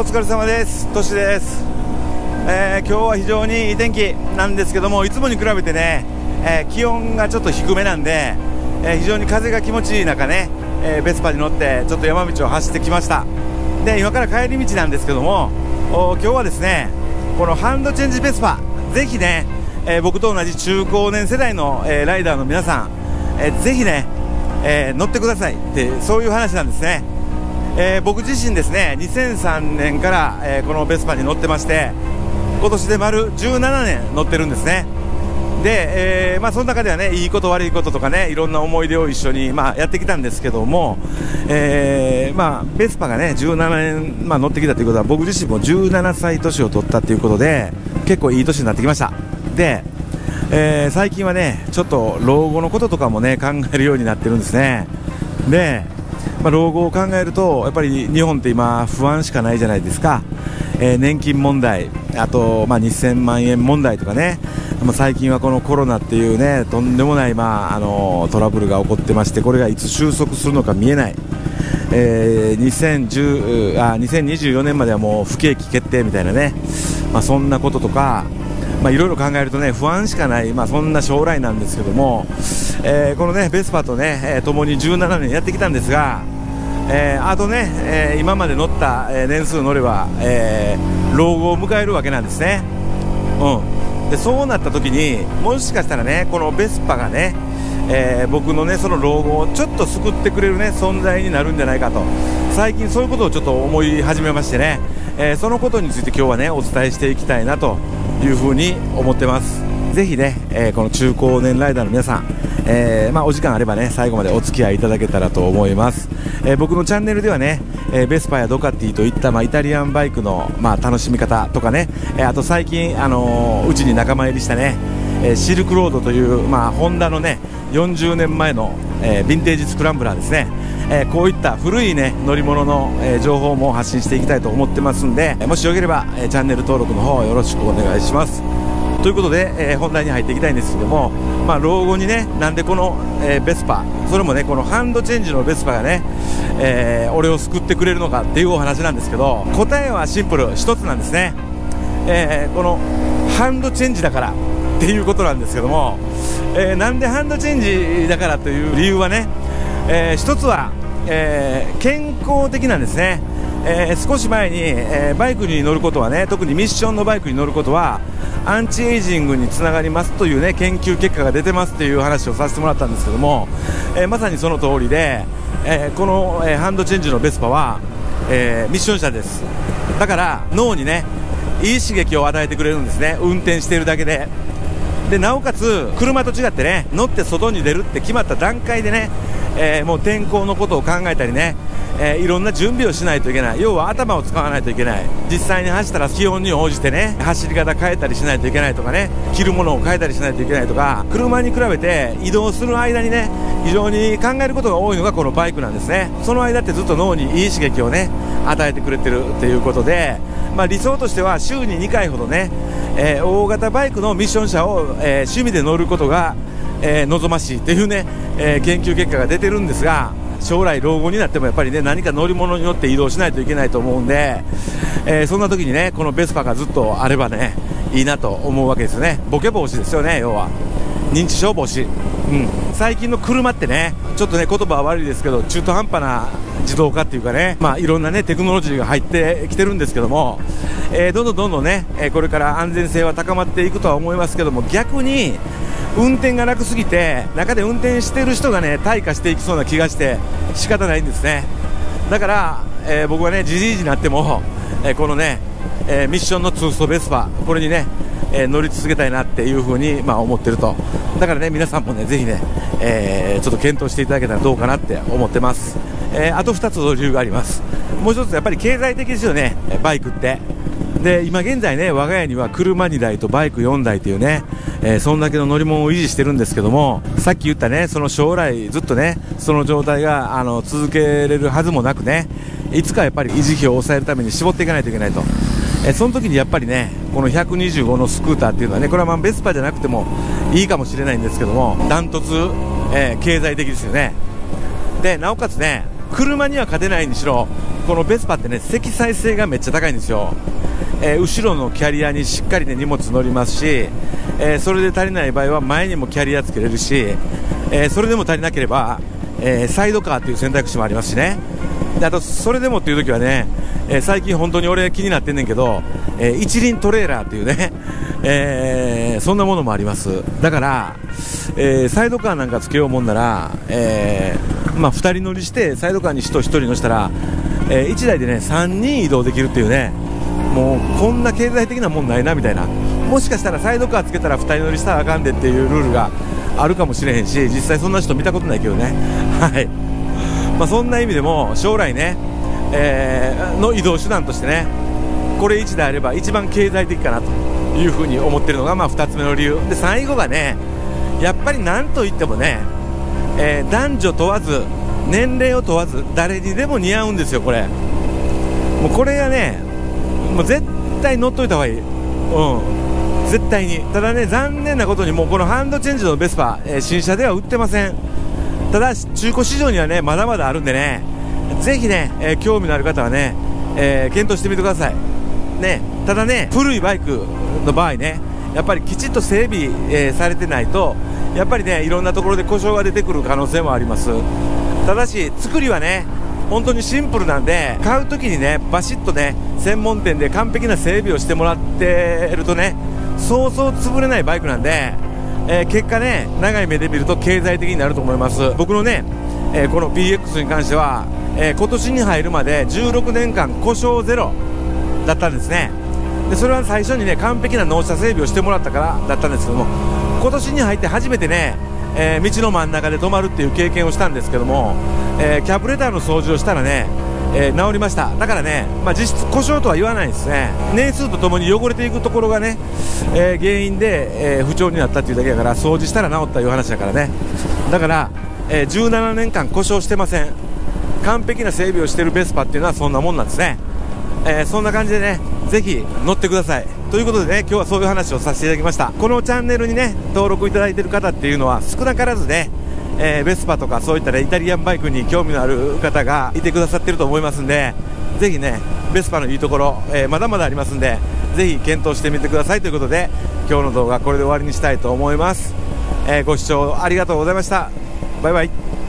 お疲れ様です。としです、えー、今日は非常にいい天気なんですけどもいつもに比べてね、えー、気温がちょっと低めなんで、えー、非常に風が気持ちいい中ね、えベスパに乗ってちょっと山道を走ってきました。で今から帰り道なんですけども今日はですねこのハンドチェンジベスパぜひね、え僕と同じ中高年世代の、えライダーの皆さん、えぜひね、え乗ってくださいってそういう話なんですね。えー、僕自身ですね2003年から、えー、このベスパに乗ってまして今年で丸17年乗ってるんですね。で、えーまあ、その中ではねいいこと悪いこととかねいろんな思い出を一緒に、まあ、やってきたんですけども、えーまあ、ベスパがね17年、まあ、乗ってきたということは僕自身も17歳年を取ったということで結構いい年になってきました。で、えー、最近はねちょっと老後のこととかもね考えるようになってるんですね。でまあ、老後を考えるとやっぱり日本って今不安しかないじゃないですか、えー、年金問題あと、まあ、2000万円問題とかね、ま、最近はこのコロナっていうねとんでもない、まあ、あのトラブルが起こってましてこれがいつ収束するのか見えない、えー、2010あ2024年まではもう不景気決定みたいなね、まあ、そんなこととか、いろいろ考えるとね不安しかない、まあ、そんな将来なんですけども、えー、このねベスパとね、えー、共に17年やってきたんですが、えー、あとね、えー、今まで乗った、え年数乗れば、え老後を迎えるわけなんですね、うん、でそうなった時にもしかしたらねこのベスパがね、え僕のねその老後をちょっと救ってくれるね存在になるんじゃないかと。最近そういうことをちょっと思い始めましてね、えそのことについて今日はねお伝えしていきたいなというふうに思ってます。ぜひね、えー、この中高年ライダーの皆さん、えー、まあ、お時間あればね最後までお付き合いいただけたらと思います、えー、僕のチャンネルではね、えベスパやドカティといった、まあ、イタリアンバイクの、まあ、楽しみ方とかね、えあと最近、あのうちに仲間入りしたね、えシルクロードという、まあ、ホンダのね40年前の、えヴィンテージスクランブラーですね。えー、こういった古い、ね、乗り物の、えー、情報も発信していきたいと思ってますんでもしよければ、え、チャンネル登録の方よろしくお願いします。ということで、え本題に入っていきたいんですけども、まあ、老後にねなんでこの、えベスパそれもねこのハンドチェンジのベスパがね、え俺を救ってくれるのかっていうお話なんですけど答えはシンプル1つなんですね、えこのハンドチェンジだからっていうことなんですけども、えー、なんでハンドチェンジだからという理由はね、えー、1つはえー、健康的なんですね、えー、少し前に、えー、バイクに乗ることはね特にミッションのバイクに乗ることはアンチエイジングにつながりますというね研究結果が出てますという話をさせてもらったんですけども、えまさにその通りで、えこの、えハンドチェンジのベスパは、えミッション車です。だから脳にねいい刺激を与えてくれるんですね。運転しているだけで。でなおかつ車と違ってね乗って外に出るって決まった段階でねえー、もう天候のことを考えたりね、えー、いろんな準備をしないといけない。要は頭を使わないといけない。実際に走ったら気温に応じてね走り方変えたりしないといけないとかね着るものを変えたりしないといけないとか車に比べて移動する間にね非常に考えることが多いのがこのバイクなんですね。その間ってずっと脳にいい刺激をね与えてくれてるっていうことで、まあ、理想としては週に2回ほどね、えー、大型バイクのミッション車を、え趣味で乗ることがえー、望ましいというね、えー、研究結果が出てるんですが将来老後になってもやっぱりね何か乗り物に乗って移動しないといけないと思うんで、えー、そんな時にねこのベスパがずっとあればねいいなと思うわけですよね。ボケ防止ですよね要は。認知症防止、うん、最近の車ってねちょっとね言葉は悪いですけど中途半端な自動化っていうかね、まあ、いろんなねテクノロジーが入ってきてるんですけども、えー、どんどんどんどんね、えこれから安全性は高まっていくとは思いますけども逆に運転が楽すぎて中で運転してる人がね退化していきそうな気がして仕方ないんですね。だから、えー、僕はねじじいになっても、えー、このね、えー、ミッションのツーストベスパこれにね、え乗り続けたいなっていう風にまあ、思ってると。だからね皆さんもねぜひね、えちょっと検討していただけたらどうかなって思ってます、えあと2つの理由があります。もう1つやっぱり経済的ですよね。バイクって。で今現在ね我が家には車2台とバイク4台というねえー、そんだけの乗り物を維持してるんですけどもさっき言ったねその将来ずっとねその状態があの続けられるはずもなくねいつかやっぱり維持費を抑えるために絞っていかないといけないと、え、その時にやっぱりねこの125のスクーターっていうのはねこれはまあベスパじゃなくてもいいかもしれないんですけどもダントツ、えー、経済的ですよね。でなおかつね車には勝てないにしろこのベスパってね積載性がめっちゃ高いんですよ、えー、後ろのキャリアにしっかりね荷物乗りますし、えー、それで足りない場合は前にもキャリアつけれるし、えそれでも足りなければ、えサイドカーという選択肢もありますしね。であとそれでもっていう時はね、え最近本当に俺気になってんねんけど、え一輪トレーラーっていうね、えそんなものもあります。だから、えサイドカーなんかつけようもんなら、えまあ、2人乗りしてサイドカーに人1人乗したら、え1台でね3人移動できるっていうねもうこんな経済的なもんないなみたいな。もしかしたらサイドカーつけたら2人乗りしたらあかんでっていうルールがあるかもしれへんし実際そんな人見たことないけどね。はい。まあ、そんな意味でも将来ね、えー、の移動手段としてねこれ1であれば一番経済的かなというふうに思ってるのがまあ2つ目の理由。で最後がねやっぱりなんといってもね、えー、男女問わず年齢を問わず誰にでも似合うんですよこれ。もうこれがねもう絶対乗っといた方がいい。うん。絶対に。ただね残念なことにもうこのハンドチェンジのベスパ、えー、新車では売ってません。ただ中古市場にはねまだまだあるんでねぜひね、えー、興味のある方はね、えー、検討してみてください。ね。ただね古いバイクの場合ねやっぱりきちっと整備、えー、されてないとやっぱりねいろんなところで故障が出てくる可能性もあります。ただし作りはね本当にシンプルなんで買う時にねバシッとね専門店で完璧な整備をしてもらってるとねそうそう潰れないバイクなんでえー、結果ね長い目で見ると経済的になると思います。僕のね、えー、この BX に関しては、えー、今年に入るまで16年間故障ゼロだったんですね。でそれは最初にね完璧な納車整備をしてもらったからだったんですけども今年に入って初めてね、えー、道の真ん中で止まるっていう経験をしたんですけども、えー、キャブレターの掃除をしたらねえー、治りました。だからね、まあ、実質故障とは言わないですね。年数とともに汚れていくところがね、え、原因で、え、不調になったっていうだけだから掃除したら治ったいう話だからね。だから、え17年間故障してません。完璧な整備をしてるベスパっていうのはそんなもんなんですね、えそんな感じでねぜひ乗ってください。ということでね今日はそういう話をさせていただきました。このチャンネルにね登録いただいている方っていうのは少なからずねえー、ベスパとかそういった、ね、イタリアンバイクに興味のある方がいてくださってると思いますんでぜひねベスパのいいところ、えー、まだまだありますんでぜひ検討してみてくださいということで今日の動画これで終わりにしたいと思います、えー、ご視聴ありがとうございました。バイバイ。